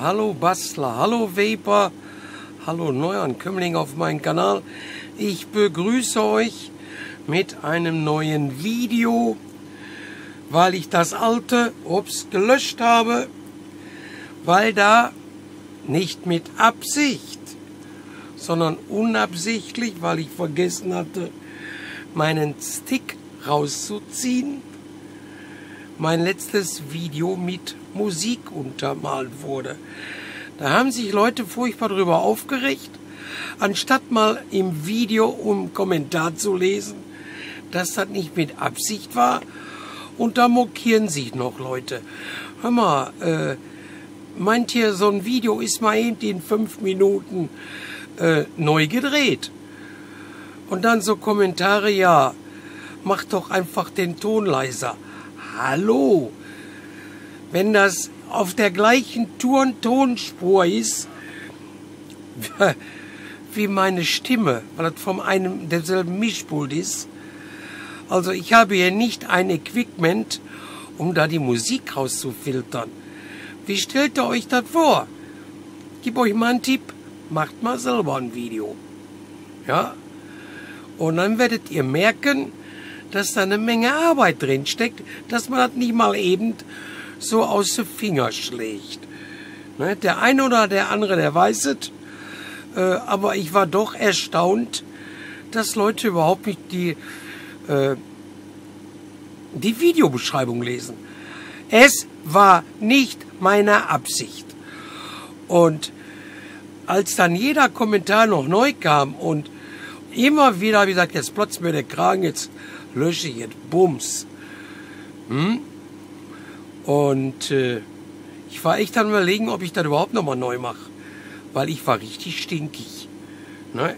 Hallo Bastler, hallo Vapor, hallo Neuankömmling auf meinem Kanal. Ich begrüße euch mit einem neuen Video, weil ich das alte, ups, gelöscht habe, weil da nicht mit Absicht, sondern unabsichtlich, weil ich vergessen hatte, meinen Stick rauszuziehen, mein letztes Video mit Musik untermalt wurde. Da haben sich Leute furchtbar darüber aufgeregt, anstatt mal im Video um Kommentar zu lesen, dass das nicht mit Absicht war. Und da mokieren sich noch Leute. Hör mal, äh, meint ihr, so ein Video ist mal eben in fünf Minuten äh, neu gedreht? Und dann so Kommentare, ja, mach doch einfach den Ton leiser. Hallo, wenn das auf der gleichen Ton Tonspur ist wie meine Stimme, weil das von einem derselben Mischpult ist. Also ich habe hier nicht ein Equipment, um da die Musik rauszufiltern. Wie stellt ihr euch das vor? Gebe euch mal einen Tipp, macht mal selber ein Video. Ja? Und dann werdet ihr merken, dass da eine Menge Arbeit drin steckt, dass man das nicht mal eben so aus den Finger schlägt. Ne? Der eine oder der andere, der weiß es, äh, aber ich war doch erstaunt, dass Leute überhaupt nicht die, äh, die Videobeschreibung lesen. Es war nicht meine Absicht. Und als dann jeder Kommentar noch neu kam und immer wieder ich gesagt, jetzt platzt mir der Kragen, jetzt lösche jetzt, bums. Hm? Und äh, ich war echt dann überlegen, ob ich das überhaupt nochmal neu mache. Weil ich war richtig stinkig. Ne?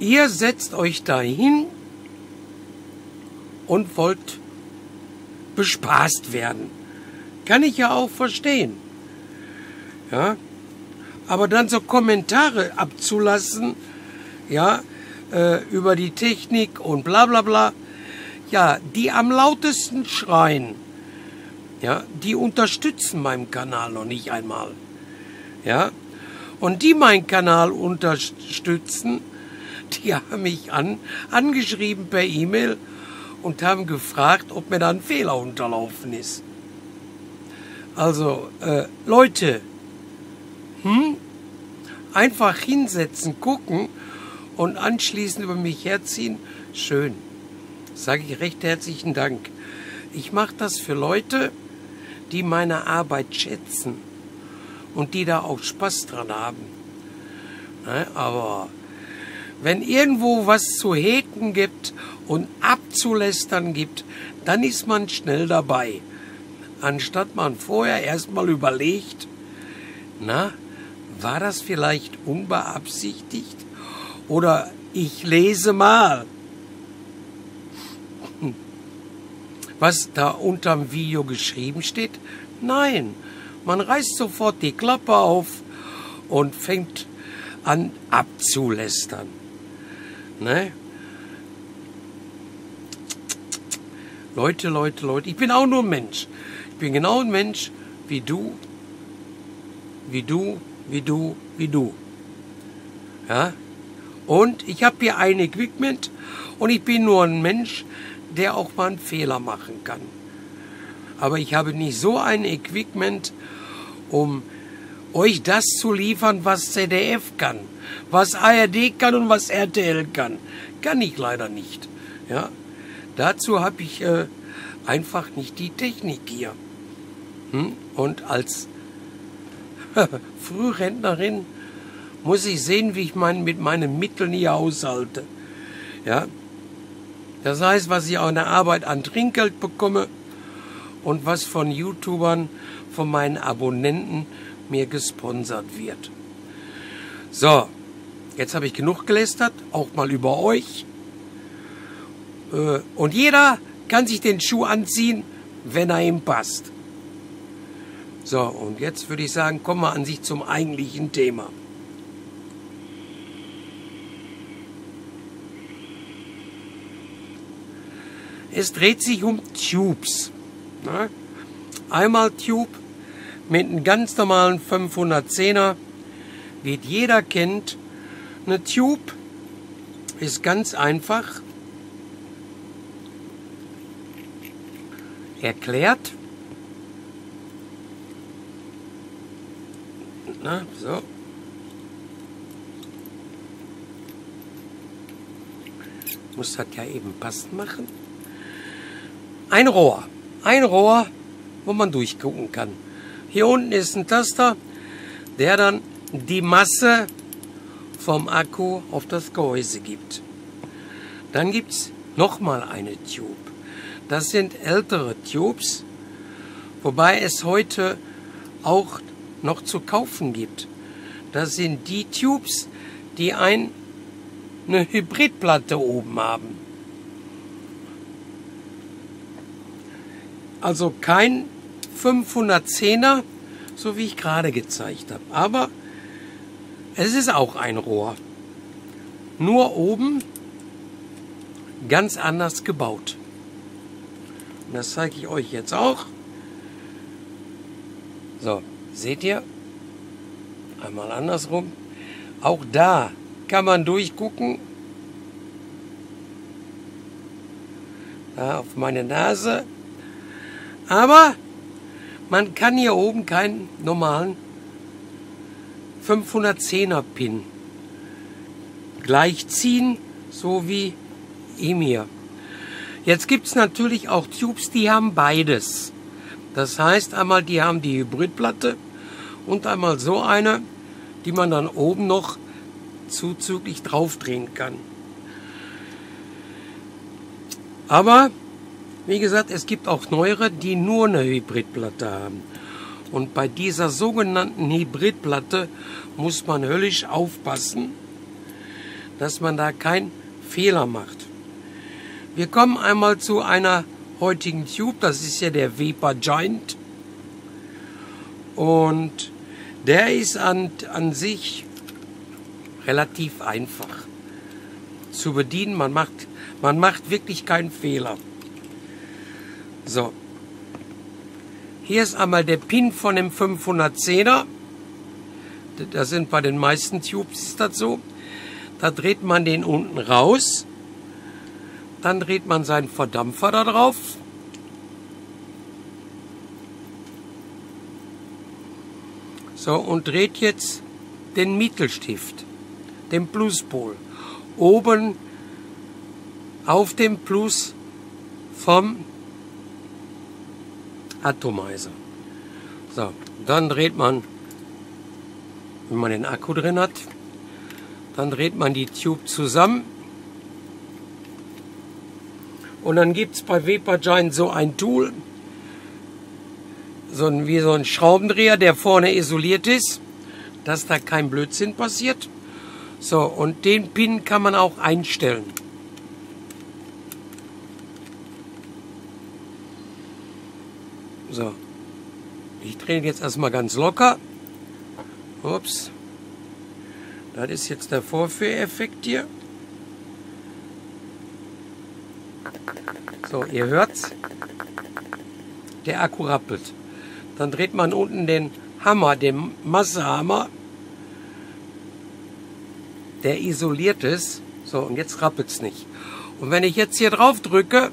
Ihr setzt euch dahin und wollt bespaßt werden. Kann ich ja auch verstehen. Ja, aber dann so Kommentare abzulassen, ja, äh, über die Technik und bla bla bla, ja, die am lautesten schreien, ja, die unterstützen meinen Kanal noch nicht einmal. Ja, und die meinen Kanal unterstützen, die haben mich an, angeschrieben per E-Mail und haben gefragt, ob mir da ein Fehler unterlaufen ist. Also, äh, Leute, hm? Einfach hinsetzen, gucken und anschließend über mich herziehen, schön. Sage ich recht herzlichen Dank. Ich mache das für Leute, die meine Arbeit schätzen und die da auch Spaß dran haben. Ne? Aber wenn irgendwo was zu heten gibt und abzulästern gibt, dann ist man schnell dabei. Anstatt man vorher erstmal überlegt, na, war das vielleicht unbeabsichtigt? Oder ich lese mal, was da unterm Video geschrieben steht? Nein, man reißt sofort die Klappe auf und fängt an abzulästern. Ne? Leute, Leute, Leute, ich bin auch nur ein Mensch. Ich bin genau ein Mensch wie du, wie du, wie du, wie du. Ja? Und ich habe hier ein Equipment und ich bin nur ein Mensch, der auch mal einen Fehler machen kann. Aber ich habe nicht so ein Equipment, um euch das zu liefern, was ZDF kann, was ARD kann und was RTL kann. Kann ich leider nicht. Ja? Dazu habe ich äh, einfach nicht die Technik hier. Hm? Und als Frührentnerin muss ich sehen, wie ich mein, mit meinen Mitteln hier aushalte. Ja? Das heißt, was ich an der Arbeit an Trinkgeld bekomme und was von YouTubern, von meinen Abonnenten mir gesponsert wird. So, jetzt habe ich genug gelästert, auch mal über euch. Äh, und jeder kann sich den Schuh anziehen, wenn er ihm passt. So, und jetzt würde ich sagen, kommen wir an sich zum eigentlichen Thema. Es dreht sich um Tubes. Ne? Einmal Tube mit einem ganz normalen 510er, wie jeder kennt. Eine Tube ist ganz einfach erklärt. Na, so. Muss das ja eben passend machen. Ein Rohr. Ein Rohr, wo man durchgucken kann. Hier unten ist ein Taster, der dann die Masse vom Akku auf das Gehäuse gibt. Dann gibt es nochmal eine Tube. Das sind ältere Tubes, wobei es heute auch noch zu kaufen gibt. Das sind die Tubes, die ein, eine Hybridplatte oben haben. Also kein 510er, so wie ich gerade gezeigt habe. Aber es ist auch ein Rohr. Nur oben ganz anders gebaut. Und das zeige ich euch jetzt auch. So, seht ihr? Einmal andersrum. Auch da kann man durchgucken. Da auf meine Nase. Aber man kann hier oben keinen normalen 510er Pin gleichziehen, so wie hier. Jetzt gibt es natürlich auch Tubes, die haben beides. Das heißt einmal, die haben die Hybridplatte und einmal so eine, die man dann oben noch zuzüglich draufdrehen kann. Aber wie gesagt, es gibt auch neuere, die nur eine Hybridplatte haben. Und bei dieser sogenannten Hybridplatte muss man höllisch aufpassen, dass man da keinen Fehler macht. Wir kommen einmal zu einer heutigen Tube, das ist ja der Vapor Giant. Und der ist an, an sich relativ einfach zu bedienen. Man macht, man macht wirklich keinen Fehler. So. Hier ist einmal der Pin von dem 510er. Das sind bei den meisten Tubes so. Da dreht man den unten raus. Dann dreht man seinen Verdampfer da drauf. So, und dreht jetzt den Mittelstift, den Pluspol, oben auf dem Plus vom Atomizer. So, dann dreht man, wenn man den Akku drin hat, dann dreht man die Tube zusammen. Und dann gibt es bei Vapor so ein Tool, so ein, wie so ein Schraubendreher, der vorne isoliert ist, dass da kein Blödsinn passiert. So, und den Pin kann man auch einstellen. So. Ich drehe jetzt erstmal ganz locker. Ups. Das ist jetzt der Vorführeffekt hier. So, ihr hört's. Der Akku rappelt. Dann dreht man unten den Hammer, den Massehammer, der isoliert ist. So, und jetzt rappelt's nicht. Und wenn ich jetzt hier drauf drücke,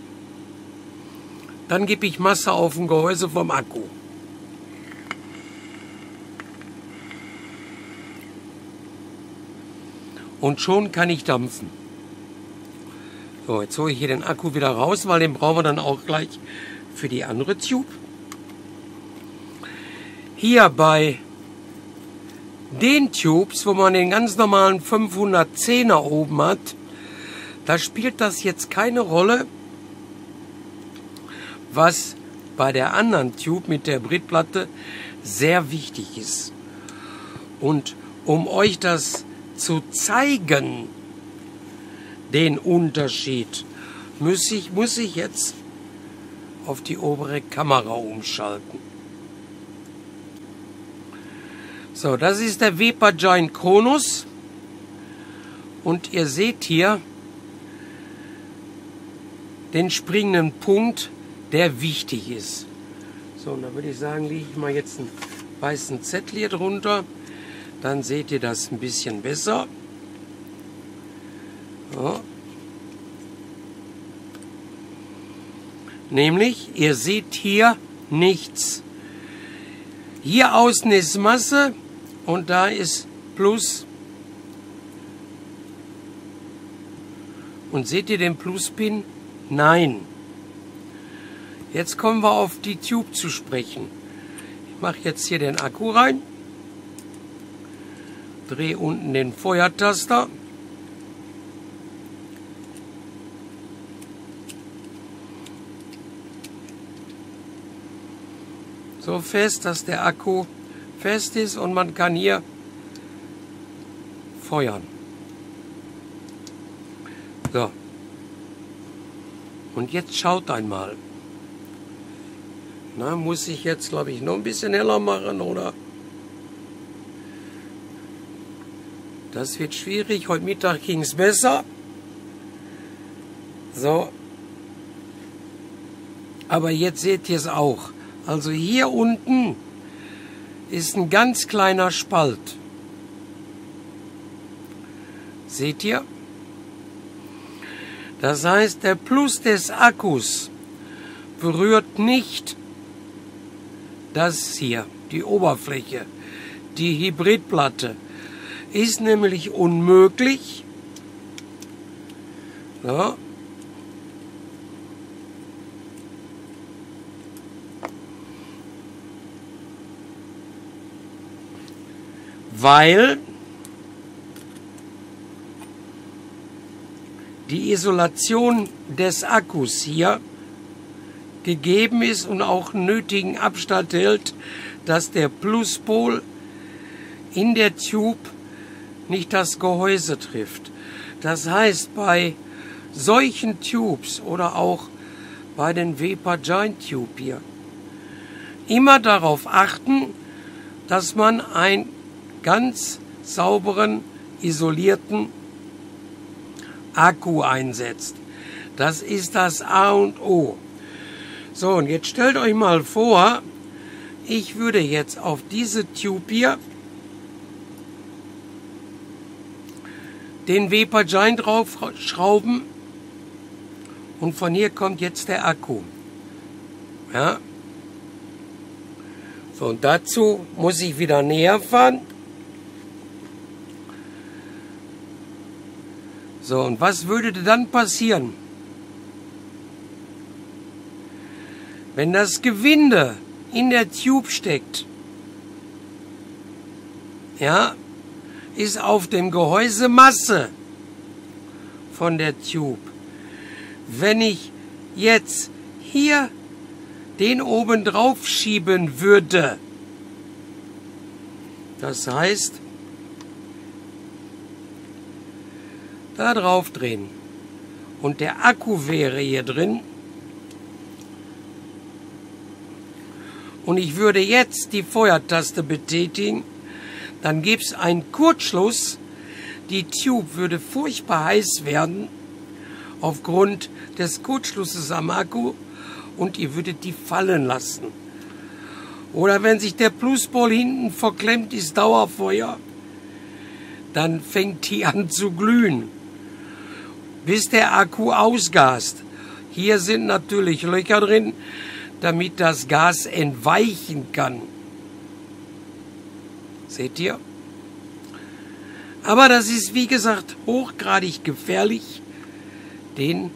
dann gebe ich Masse auf dem Gehäuse vom Akku. Und schon kann ich dampfen. So, jetzt hole ich hier den Akku wieder raus, weil den brauchen wir dann auch gleich für die andere Tube. Hier bei den Tubes, wo man den ganz normalen 510er oben hat, da spielt das jetzt keine Rolle, was bei der anderen Tube mit der Brittplatte sehr wichtig ist. Und um euch das zu zeigen, den Unterschied, muss ich, muss ich jetzt auf die obere Kamera umschalten. So, das ist der Weber Giant Konus. Und ihr seht hier den springenden Punkt, der wichtig ist. So, und da würde ich sagen, lege ich mal jetzt einen weißen Zettel hier drunter. Dann seht ihr das ein bisschen besser. So. Nämlich, ihr seht hier nichts. Hier außen ist Masse und da ist Plus. Und seht ihr den Pluspin? Nein. Jetzt kommen wir auf die Tube zu sprechen. Ich mache jetzt hier den Akku rein. Drehe unten den Feuertaster. so fest, dass der Akku fest ist und man kann hier feuern. So. Und jetzt schaut einmal. Na, muss ich jetzt, glaube ich, noch ein bisschen heller machen, oder? Das wird schwierig. Heute Mittag ging es besser. So. Aber jetzt seht ihr es auch. Also hier unten ist ein ganz kleiner Spalt. Seht ihr? Das heißt, der Plus des Akkus berührt nicht das hier, die Oberfläche, die Hybridplatte. Ist nämlich unmöglich. So, weil die Isolation des Akkus hier gegeben ist und auch nötigen Abstand hält, dass der Pluspol in der Tube nicht das Gehäuse trifft. Das heißt, bei solchen Tubes oder auch bei den Vapor Giant Tube hier immer darauf achten, dass man ein ganz sauberen, isolierten Akku einsetzt. Das ist das A und O. So, und jetzt stellt euch mal vor, ich würde jetzt auf diese Tube hier den Vapor Giant draufschrauben und von hier kommt jetzt der Akku. Ja. So, und dazu muss ich wieder näher fahren. So, und was würde dann passieren? Wenn das Gewinde in der Tube steckt, ja, ist auf dem Gehäuse Masse von der Tube. Wenn ich jetzt hier den oben drauf schieben würde, das heißt, da drauf drehen und der Akku wäre hier drin und ich würde jetzt die Feuertaste betätigen, dann gäbe es einen Kurzschluss, die Tube würde furchtbar heiß werden aufgrund des Kurzschlusses am Akku und ihr würdet die fallen lassen. Oder wenn sich der Pluspol hinten verklemmt, ist Dauerfeuer, dann fängt die an zu glühen bis der Akku ausgast. Hier sind natürlich Löcher drin, damit das Gas entweichen kann. Seht ihr? Aber das ist, wie gesagt, hochgradig gefährlich, den,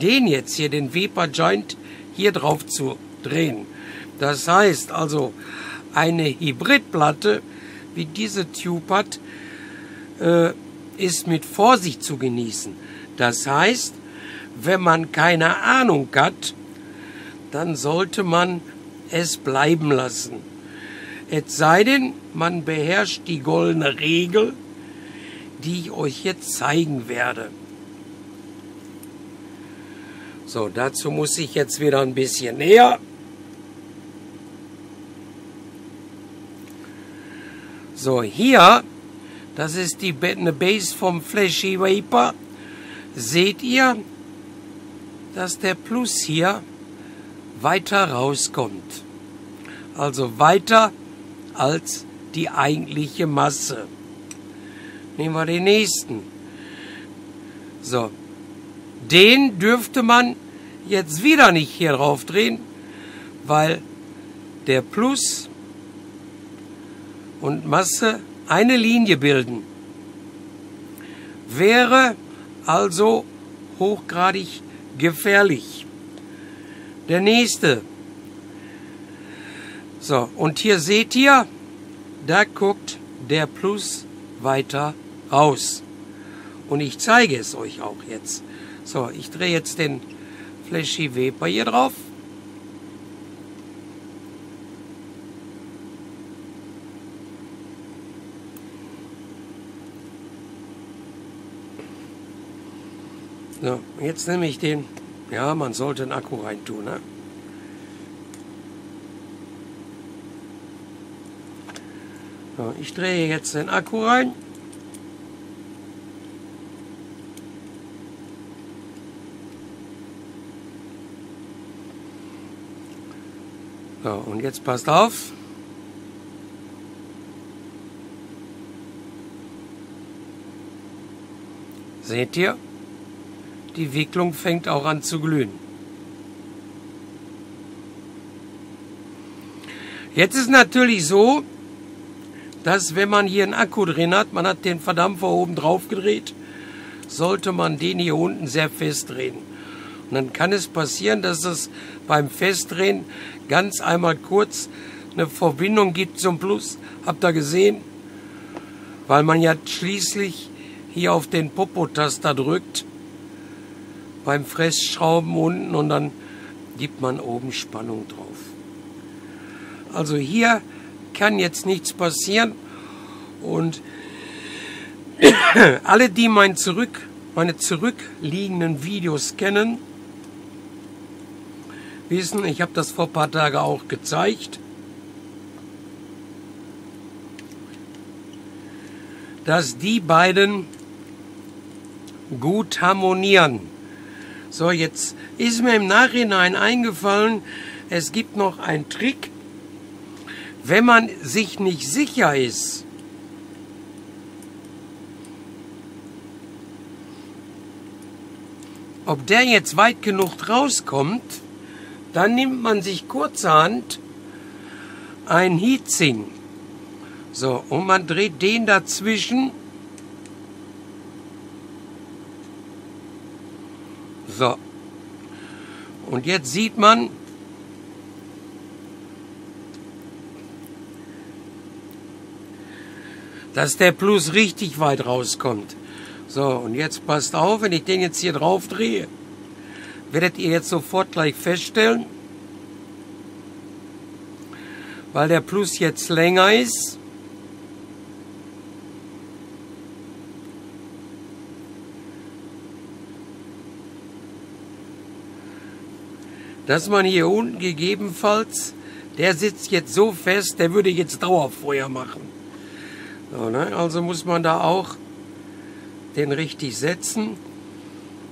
den jetzt hier, den Weber Joint, hier drauf zu drehen. Das heißt also, eine Hybridplatte, wie diese Tube hat, äh, ist mit Vorsicht zu genießen. Das heißt, wenn man keine Ahnung hat, dann sollte man es bleiben lassen. Es sei denn, man beherrscht die goldene Regel, die ich euch jetzt zeigen werde. So, dazu muss ich jetzt wieder ein bisschen näher. So, hier, das ist die eine Base vom Flashy Vapor. Seht ihr, dass der Plus hier weiter rauskommt. Also weiter als die eigentliche Masse. Nehmen wir den nächsten. So. Den dürfte man jetzt wieder nicht hier drauf drehen, weil der Plus und Masse eine Linie bilden. Wäre also hochgradig gefährlich. Der nächste. So, und hier seht ihr, da guckt der Plus weiter raus. Und ich zeige es euch auch jetzt. So, ich drehe jetzt den Flashy Vapor hier drauf. So, jetzt nehme ich den, ja, man sollte einen Akku reintun, ne? So, ich drehe jetzt den Akku rein. So, und jetzt passt auf. Seht ihr? Die Wicklung fängt auch an zu glühen. Jetzt ist natürlich so, dass wenn man hier einen Akku drin hat, man hat den Verdampfer oben drauf gedreht, sollte man den hier unten sehr fest drehen. Und dann kann es passieren, dass es beim Festdrehen ganz einmal kurz eine Verbindung gibt zum Plus. Habt ihr gesehen? Weil man ja schließlich hier auf den Popo-Taster drückt beim Fressschrauben unten und dann gibt man oben Spannung drauf. Also hier kann jetzt nichts passieren und alle, die mein zurück, meine zurückliegenden Videos kennen, wissen, ich habe das vor ein paar Tagen auch gezeigt, dass die beiden gut harmonieren. So, jetzt ist mir im Nachhinein eingefallen, es gibt noch einen Trick, wenn man sich nicht sicher ist, ob der jetzt weit genug rauskommt, dann nimmt man sich kurzerhand ein Heatsing. So, und man dreht den dazwischen So. Und jetzt sieht man, dass der Plus richtig weit rauskommt. So, und jetzt passt auf, wenn ich den jetzt hier drauf drehe, werdet ihr jetzt sofort gleich feststellen, weil der Plus jetzt länger ist, dass man hier unten gegebenenfalls, der sitzt jetzt so fest, der würde jetzt Dauerfeuer machen. So, ne? Also muss man da auch den richtig setzen.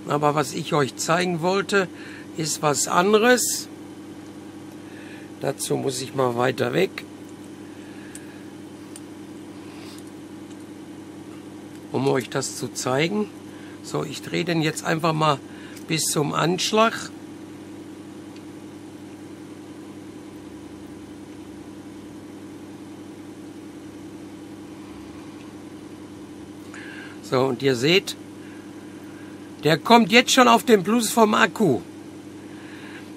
Aber was ich euch zeigen wollte, ist was anderes. Dazu muss ich mal weiter weg. Um euch das zu zeigen. So, ich drehe den jetzt einfach mal bis zum Anschlag. So, und ihr seht, der kommt jetzt schon auf den Plus vom Akku.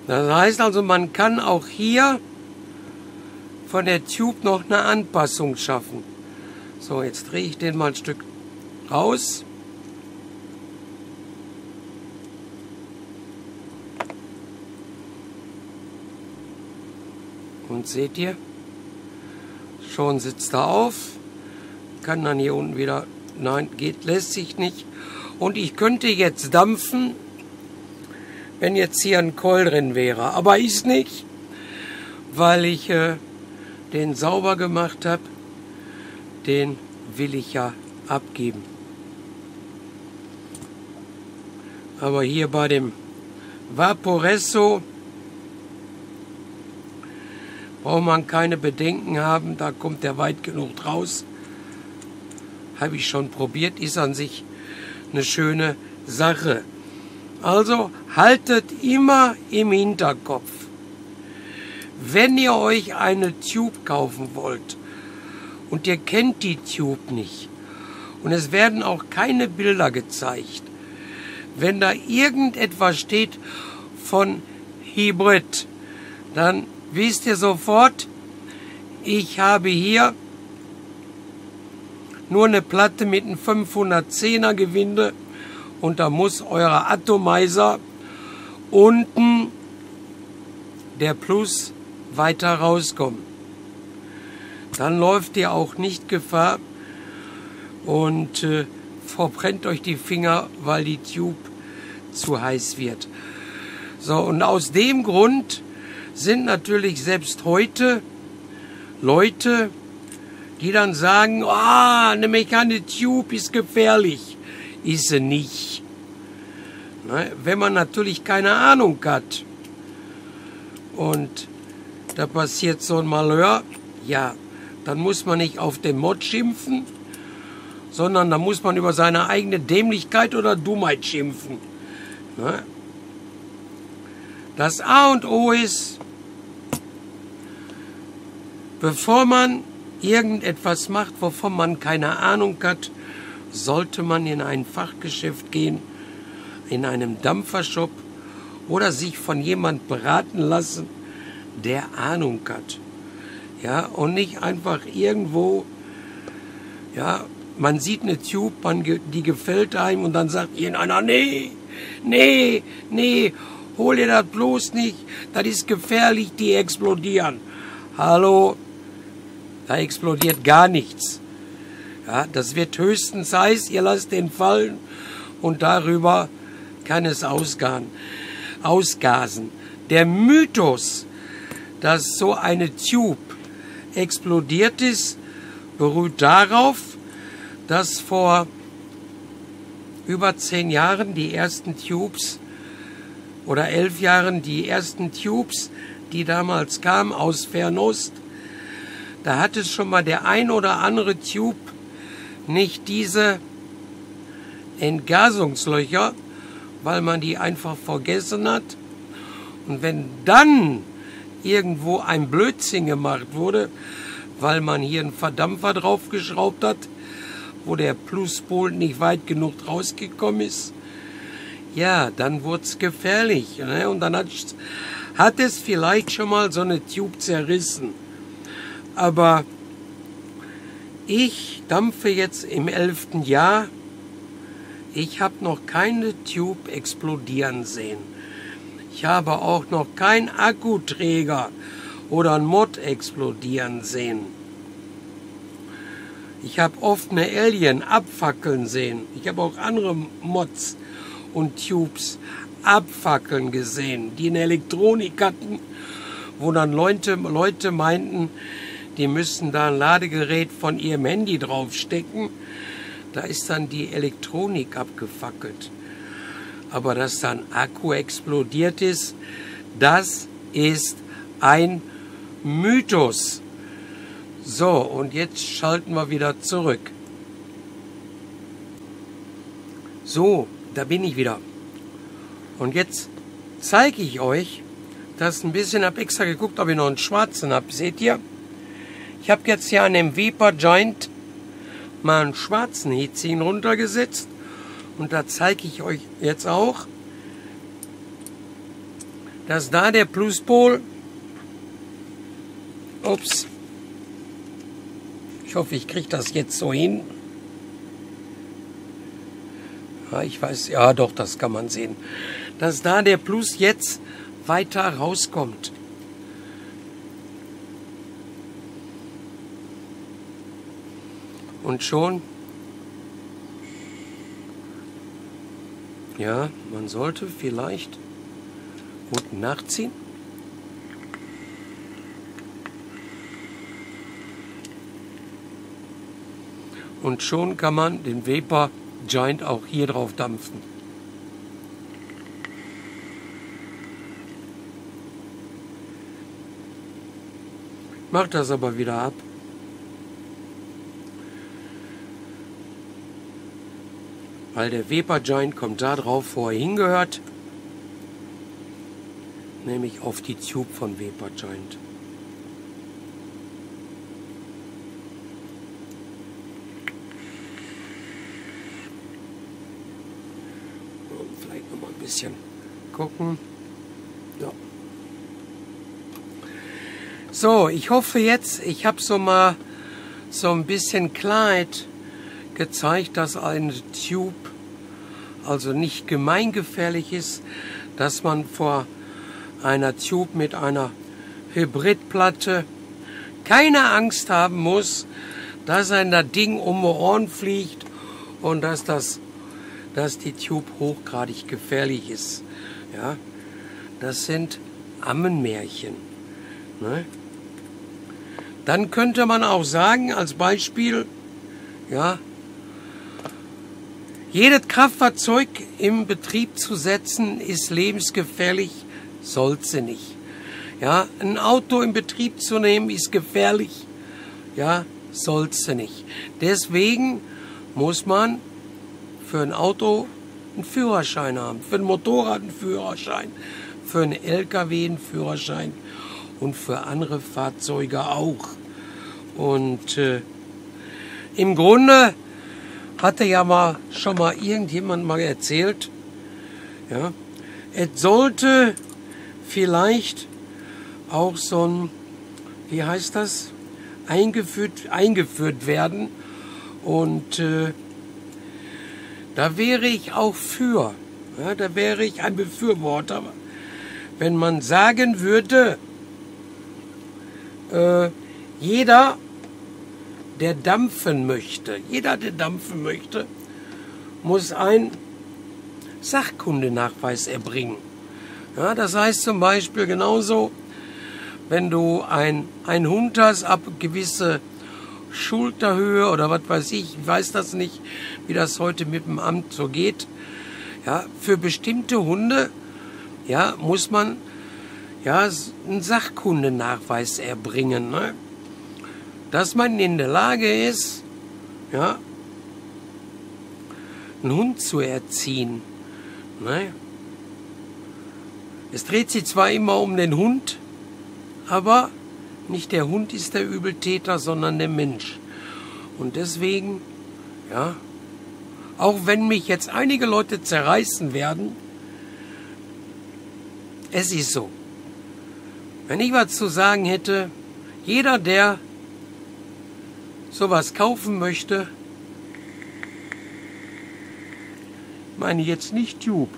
Das heißt also, man kann auch hier von der Tube noch eine Anpassung schaffen. So, jetzt drehe ich den mal ein Stück raus. Und seht ihr, schon sitzt er auf, kann dann hier unten wieder nein, geht, lässt sich nicht. Und ich könnte jetzt dampfen, wenn jetzt hier ein Keul drin wäre. Aber ist nicht, weil ich äh, den sauber gemacht habe. Den will ich ja abgeben. Aber hier bei dem Vaporesso braucht man keine Bedenken haben, da kommt der weit genug raus. Habe ich schon probiert, ist an sich eine schöne Sache. Also haltet immer im Hinterkopf, wenn ihr euch eine Tube kaufen wollt und ihr kennt die Tube nicht und es werden auch keine Bilder gezeigt, wenn da irgendetwas steht von Hybrid, dann wisst ihr sofort, ich habe hier nur eine Platte mit einem 510er Gewinde und da muss euer Atomizer unten der Plus weiter rauskommen. Dann läuft ihr auch nicht Gefahr und äh, verbrennt euch die Finger, weil die Tube zu heiß wird. So, und aus dem Grund sind natürlich selbst heute Leute, die dann sagen, ah, eine mechanische Tube ist gefährlich. Ist sie nicht. Ne? Wenn man natürlich keine Ahnung hat und da passiert so ein Malheur, ja, dann muss man nicht auf den Mod schimpfen, sondern da muss man über seine eigene Dämlichkeit oder Dummheit schimpfen. Ne? Das A und O ist, bevor man irgendetwas macht, wovon man keine Ahnung hat, sollte man in ein Fachgeschäft gehen, in einem Dampfershop oder sich von jemand beraten lassen, der Ahnung hat. Ja, und nicht einfach irgendwo, ja, man sieht eine Tube, man, die gefällt einem und dann sagt irgendeiner, nee, nee, nee, hol dir das bloß nicht, das ist gefährlich, die explodieren. Hallo, da explodiert gar nichts. Ja, das wird höchstens heiß, ihr lasst den fallen und darüber kann es ausgasen. ausgasen. Der Mythos, dass so eine Tube explodiert ist, beruht darauf, dass vor über zehn Jahren die ersten Tubes oder elf Jahren die ersten Tubes, die damals kamen aus Fernost, da hat es schon mal der ein oder andere Tube nicht diese Entgasungslöcher, weil man die einfach vergessen hat. Und wenn dann irgendwo ein Blödsinn gemacht wurde, weil man hier einen Verdampfer draufgeschraubt hat, wo der Pluspol nicht weit genug rausgekommen ist, ja, dann wurde es gefährlich. Ne? Und dann hat, hat es vielleicht schon mal so eine Tube zerrissen. Aber ich dampfe jetzt im elften Jahr. Ich habe noch keine Tube explodieren sehen. Ich habe auch noch keinen Akkuträger oder ein Mod explodieren sehen. Ich habe oft eine Alien abfackeln sehen. Ich habe auch andere Mods und Tubes abfackeln gesehen, die eine Elektronik hatten, wo dann Leute, Leute meinten, die müssen da ein Ladegerät von ihrem Handy draufstecken. Da ist dann die Elektronik abgefackelt. Aber dass dann Akku explodiert ist, das ist ein Mythos. So, und jetzt schalten wir wieder zurück. So, da bin ich wieder. Und jetzt zeige ich euch, dass ein bisschen, habe extra geguckt, ob ich noch einen schwarzen habe. Seht ihr? Ich habe jetzt hier an dem Viper Giant mal einen schwarzen Heatziehen runtergesetzt. Und da zeige ich euch jetzt auch, dass da der Pluspol, ups, ich hoffe, ich kriege das jetzt so hin. Ja, ich weiß, ja doch, das kann man sehen. Dass da der Plus jetzt weiter rauskommt. Und schon, ja, man sollte vielleicht unten nachziehen. Und schon kann man den Vapor Giant auch hier drauf dampfen. Macht das aber wieder ab. Weil der Vapor Giant kommt da drauf, wo er hingehört. Nämlich auf die Tube von Vapor Giant. vielleicht noch mal ein bisschen gucken. Ja. So, ich hoffe jetzt, ich habe so mal so ein bisschen Klarheit gezeigt, dass eine Tube also nicht gemeingefährlich ist, dass man vor einer Tube mit einer Hybridplatte keine Angst haben muss, dass ein das Ding um die Ohren fliegt und dass das dass die Tube hochgradig gefährlich ist. Ja, das sind Ammenmärchen. Ne? Dann könnte man auch sagen, als Beispiel, ja, jedes Kraftfahrzeug im Betrieb zu setzen ist lebensgefährlich, sollte nicht. Ja, ein Auto in Betrieb zu nehmen ist gefährlich, ja, sollte nicht. Deswegen muss man für ein Auto einen Führerschein haben, für ein Motorrad einen Führerschein, für einen LKW einen Führerschein und für andere Fahrzeuge auch. Und äh, im Grunde hatte ja mal schon mal irgendjemand mal erzählt, ja, es sollte vielleicht auch so ein, wie heißt das, eingeführt, eingeführt werden und äh, da wäre ich auch für. Ja, da wäre ich ein Befürworter. Wenn man sagen würde, äh, jeder, der dampfen möchte, jeder, der dampfen möchte, muss ein Sachkundenachweis erbringen. Ja, das heißt zum Beispiel genauso, wenn du ein, ein Hund hast, ab gewisse Schulterhöhe oder was weiß ich, ich weiß das nicht, wie das heute mit dem Amt so geht. Ja, für bestimmte Hunde, ja, muss man ja einen Sachkundenachweis erbringen, ne? Dass man in der Lage ist, ja, einen Hund zu erziehen. Ne? Es dreht sich zwar immer um den Hund, aber nicht der Hund ist der Übeltäter, sondern der Mensch. Und deswegen, ja, auch wenn mich jetzt einige Leute zerreißen werden, es ist so. Wenn ich was zu sagen hätte, jeder, der sowas kaufen möchte, meine jetzt nicht Tube,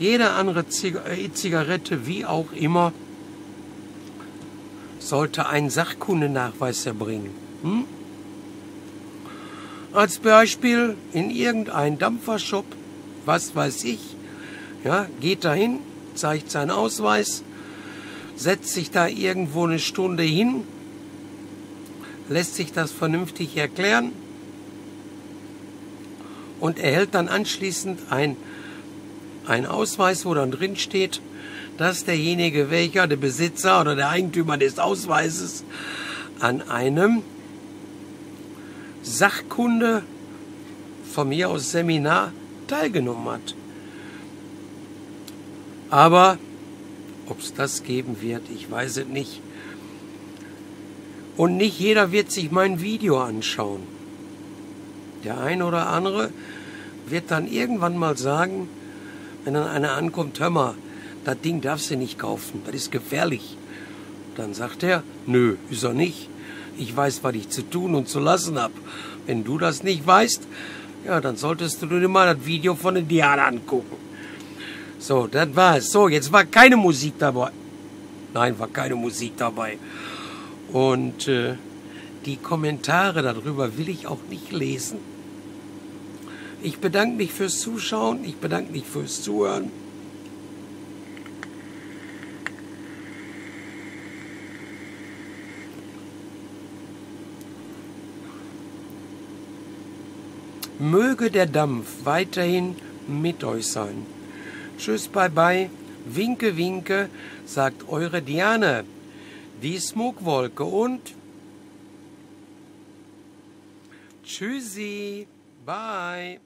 jede andere Zigarette, wie auch immer, sollte einen Sachkundenachweis erbringen. Hm? Als Beispiel in irgendein Dampfershop, was weiß ich, ja, geht dahin, zeigt seinen Ausweis, setzt sich da irgendwo eine Stunde hin, lässt sich das vernünftig erklären und erhält dann anschließend ein, ein Ausweis, wo dann drin steht, dass derjenige, welcher der Besitzer oder der Eigentümer des Ausweises an einem Sachkunde von mir aus Seminar teilgenommen hat. Aber ob es das geben wird, ich weiß es nicht. Und nicht jeder wird sich mein Video anschauen. Der eine oder andere wird dann irgendwann mal sagen, wenn dann einer ankommt, hör mal, das Ding darfst du nicht kaufen, das ist gefährlich. Dann sagt er, nö, ist er nicht. Ich weiß, was ich zu tun und zu lassen hab. Wenn du das nicht weißt, ja, dann solltest du dir mal das Video von den Diana angucken. So, das war's. So, jetzt war keine Musik dabei. Nein, war keine Musik dabei. Und äh, die Kommentare darüber will ich auch nicht lesen. Ich bedanke mich fürs Zuschauen, ich bedanke mich fürs Zuhören. Möge der Dampf weiterhin mit euch sein. Tschüss, bye bye. Winke, winke, sagt eure Diane. Die Smogwolke und Tschüssi. Bye.